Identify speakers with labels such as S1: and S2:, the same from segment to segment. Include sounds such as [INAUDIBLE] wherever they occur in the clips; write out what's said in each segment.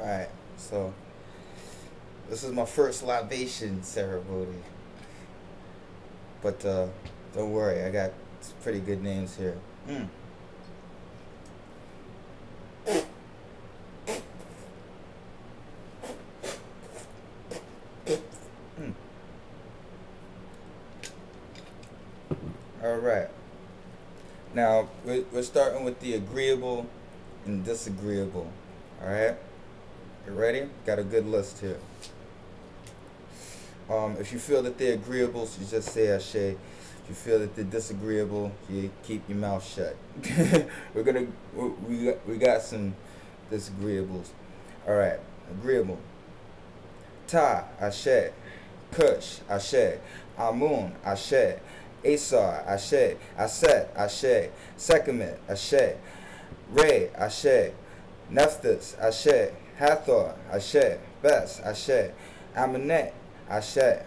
S1: Alright, so this is my first libation ceremony. But uh, don't worry, I got pretty good names here. Mm. Mm. All right. Now we're, we're starting with the agreeable and disagreeable. All right. You ready? Got a good list here. Um, if you feel that they're agreeable, you just say Ashe. If you feel that they're disagreeable, you keep your mouth shut. [LAUGHS] We're gonna we got, we got some disagreeables. All right, agreeable. Ta Ashe, Kush Ashe, Amun Ashe, Asar Ashe, Aset Ashe, Sekhmet Ashe, Re Ashe, Nephthys Ashe, Hathor, Ashe, Bes, Ashe, Amanet, Ashe,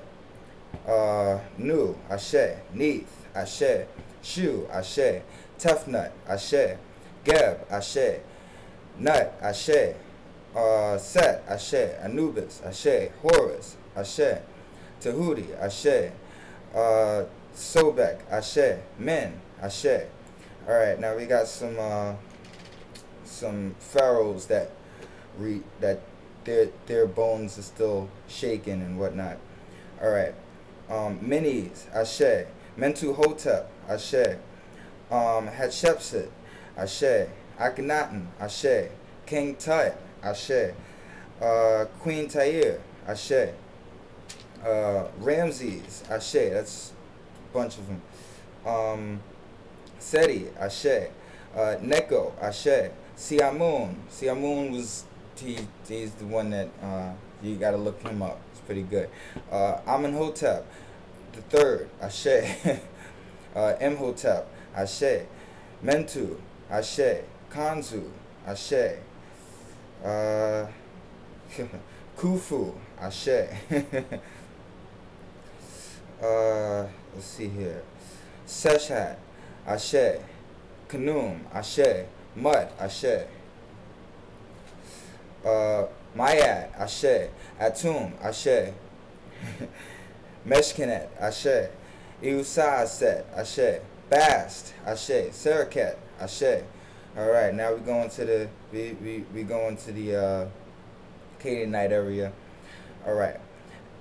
S1: uh, Nu, Ashe, Neith, Ashe, Shu, Ashe, Tefnut, Ashe, Geb, Ashe, Nut, Ashe, uh, Set, Ashe, Anubis, Ashe, Horus, Ashe, Tahuti, Ashe, uh, Sobek, Ashe, Men, Ashe. All right, now we got some uh, some pharaohs that re, that their their bones are still shaking and whatnot. All right, um, Menes, Ashe, Mentuhotep, Ashe, um, Hatshepsut, Ashe, Akhenaten, Ashe, King Tut, Ashe, uh, Queen Tair, Ashe, uh, Ramses, Ashe. That's a bunch of them. Um, Seti, Ashe, uh, Necho, Ashe, Siamun. Siamun was he, he's the one that uh, you got to look him up. It's pretty good. Uh, Amenhotep, the third, Ashe. [LAUGHS] uh, Imhotep, Ashe. Mentu, Ashe. Khonsu, Ashe. Uh, [LAUGHS] Khufu, Ashe. [LAUGHS] uh, let's see here. Seshat, Ashe. Khnum, Ashe. Mut, Ashe uh, Mayat, Ashe, Atum, Ashe, [LAUGHS] Meskhenet, Ashe, Iusa, Aset, Ashe, Bast, Ashe, Saraket, Ashe. All right, now we're going to the we we we going to the uh, Canaanite area. All right,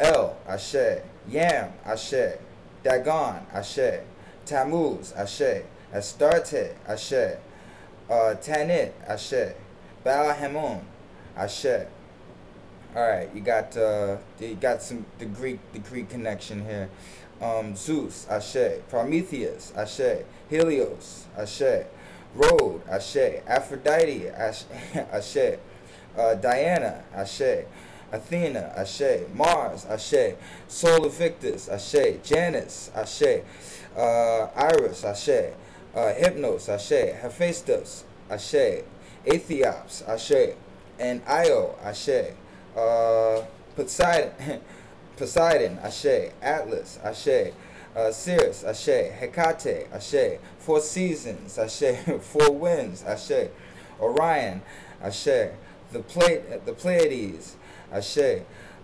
S1: El, Ashe, Yam, Ashe, Dagon, Ashe, Tammuz, Ashe, Astarte, Ashe, uh, Tanit, Ashe, Baal Hamon, Ashe. All right, you got uh, you got some the Greek the Greek connection here. Um, Zeus, Ashe. Prometheus, Ashe. Helios, Ashe. Rhode, Ashe. Aphrodite, Ashe. Uh, Diana, Ashe. Athena, Ashe. Mars, Ashe. Sol Invictus, Ashe. Janus, Ashe. Uh, Iris, Ashe. Uh, Hypnos, Ashe. Hephaestus, Ashe. Aethiops, Ashe and Io, Ashe. Uh, Poseidon, [LAUGHS] Poseidon, Ashe. Atlas, Ashe. Uh, Sirius, Ashe. Hecate, Ashe. Four seasons, Ashe. [LAUGHS] Four winds, Ashe. Orion, Ashe. The plate, the Pleiades, Ashe.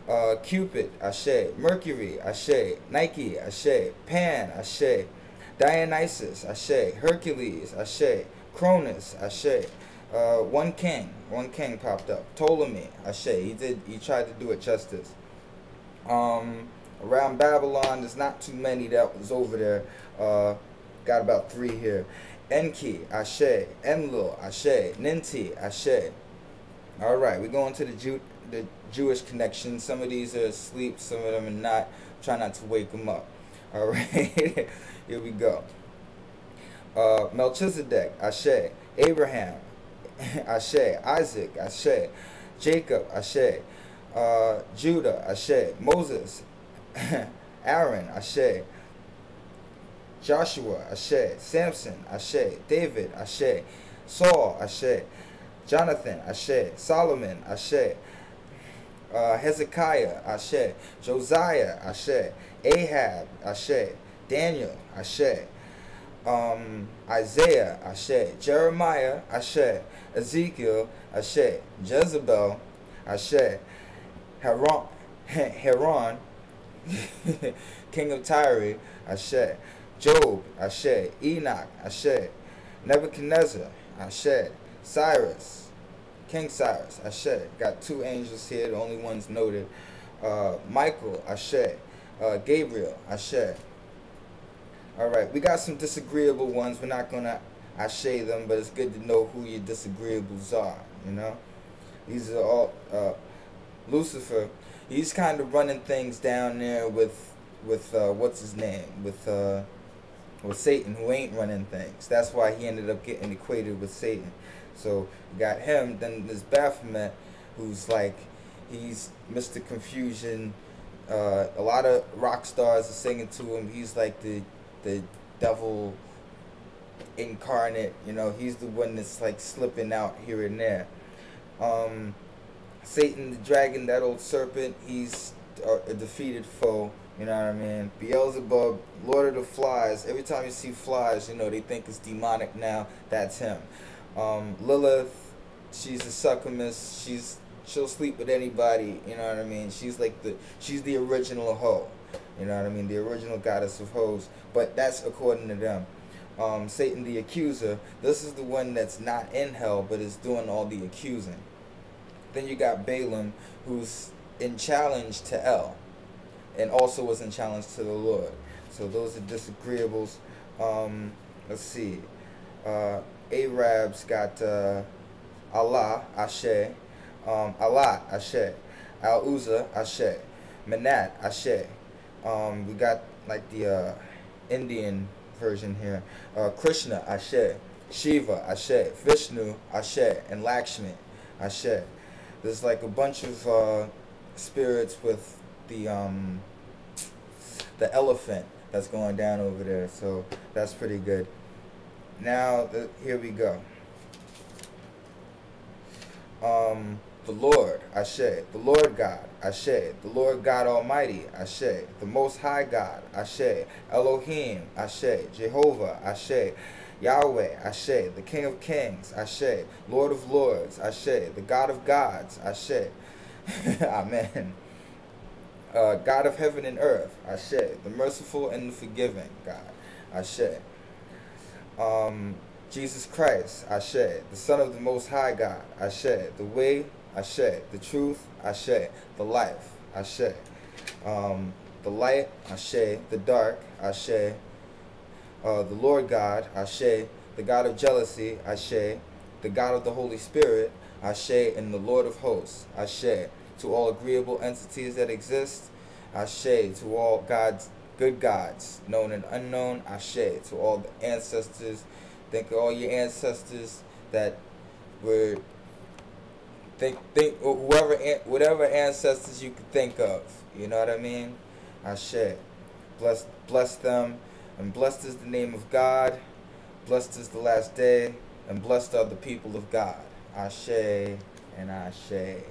S1: Uh, Cupid, Ashe. Mercury, Ashe. Nike, Ashe. Pan, Ashe. Dionysus, Ashe. Hercules, Ashe. Cronus, Ashe. Uh, one king, one king popped up. Ptolemy, Ashe. He did. He tried to do it justice. Um, around Babylon, there's not too many that was over there. Uh, got about three here. Enki, Ashe. Enlil, Ashe. Ninti, Ashe. All right, we're going to the Jew, the Jewish connection. Some of these are asleep, some of them are not. Try not to wake them up. [LAUGHS] All right, [LAUGHS] here we go. Uh, Melchizedek, Ashe. Abraham, [LAUGHS] Ashe, Isaac, Ashe, Jacob, Ashe, uh, Judah, Ashe, Moses, [LAUGHS] Aaron, Ashe, Joshua, Ashe, Samson, Ashe, David, Ashe, Saul, Ashe, Jonathan, Ashe, Solomon, Ashe, uh, Hezekiah, Ashe, Josiah, Ashe, Ahab, Ashe, Daniel, Ashe, um, Isaiah, Ashe, Jeremiah, Ashe, Ezekiel, Ashe, Jezebel, Ashe. Haran, Haran [LAUGHS] King of Tyre, Ashe. Job, Ashe. Enoch, Ashe. Nebuchadnezzar, Ashe. Cyrus, King Cyrus, Ashe. Got two angels here, the only ones noted. Uh, Michael, Ashe. Uh, Gabriel, Ashe. All right, we got some disagreeable ones. We're not going to Ashe them, but it's good to know who your disagreeables are, you know? These are all, uh, Lucifer, he's kind of running things down there with, with, uh, what's his name? With, uh, with Satan, who ain't running things. That's why he ended up getting equated with Satan. So you got him. Then there's Baphomet, who's like, he's Mr. Confusion. Uh, a lot of rock stars are singing to him. He's like the the devil incarnate. You know, he's the one that's like slipping out here and there. Um, Satan, the dragon, that old serpent, he's a defeated foe. You know what I mean? Beelzebub, Lord of the Flies. Every time you see flies, you know they think it's demonic. Now that's him. Um, Lilith, she's a succubus. She's she'll sleep with anybody. You know what I mean? She's like the she's the original hoe. You know what I mean? The original goddess of hoes. But that's according to them. Um, Satan the accuser. This is the one that's not in hell, but is doing all the accusing. Then you got Balaam, who's in challenge to El, and also was in challenge to the Lord. So those are disagreeables. Um, let's see. Uh, Arabs got uh, Allah, Ashe. Um, Allat, Ashe. Al-Uzza, Ashe. Manat, Ashe. Um, we got like the uh, Indian version here. Uh, Krishna, Ashe. Shiva, Ashe. Vishnu, Ashe. And Lakshmi, Ashe. There's like a bunch of uh, spirits with the um, the elephant that's going down over there. So that's pretty good. Now, the, here we go. Um, the Lord, Ashe, the Lord God, Ashe, the Lord God Almighty, Ashe, the Most High God, Ashe, Elohim, Ashe, Jehovah, Ashe, Yahweh, Ashe, the King of Kings, Ashe, Lord of Lords, Ashe, the God of Gods, Ashe, Amen. Uh, God of heaven and earth, Ashe, the merciful and the forgiving God, Ashe. Um, Jesus Christ, Ashe, the Son of the Most High God, Ashe, the way, Ashe, the truth, Ashe, the life, Ashe, um, the light, Ashe, the dark, Ashe, uh, the Lord God, Ashe, the God of jealousy, Ashe, the God of the Holy Spirit, Ashe, and the Lord of hosts, Ashe, to all agreeable entities that exist, Ashe, to all God's good gods, known and unknown, Ashe, to all the ancestors, think of all your ancestors that were think think whoever whatever ancestors you could think of. You know what I mean? Ashe. Bless bless them and blessed is the name of God. Blessed is the last day and blessed are the people of God. Ashe and Ashe.